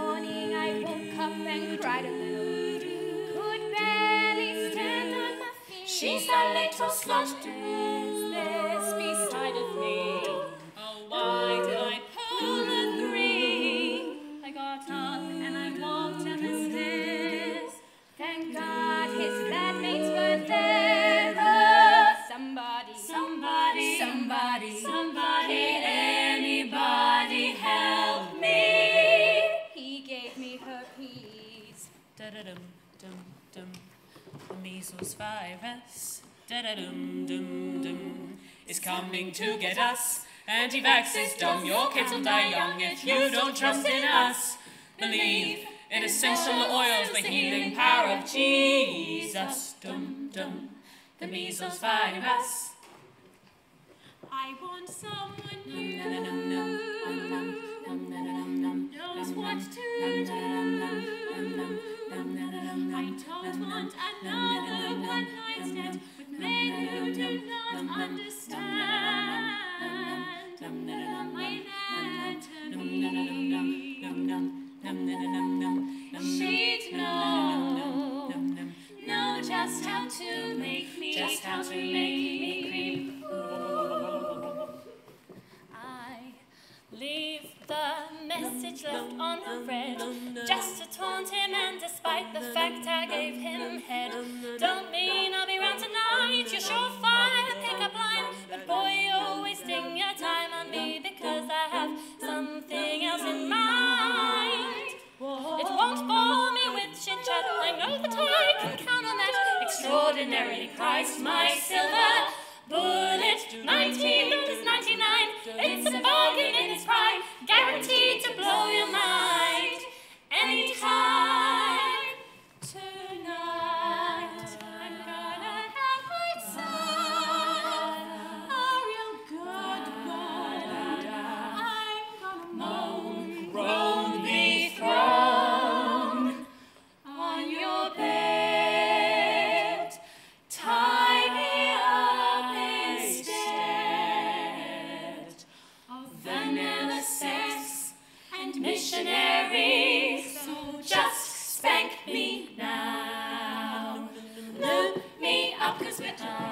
morning I woke up and cried a little. Could barely stand on my feet. She's a little slut, useless beside of me. Da-da-dum, dum, dum. The measles virus, da-da-dum-dum-dum, is coming to get us. Anti-vax is dumb, your kids will die young if you don't trust in us. Believe in essential oils, the healing power of Jesus. Dum, dum, the measles virus. I want someone who to make me, Just how to make me creep. I leave the message left on the red just to taunt him and despite the fact I gave him head. don't mean I'll be round tonight you're surefire ordinary Christ, my silver bullet. Nineteen dollars ninety-nine. It's a bargain in its hospital.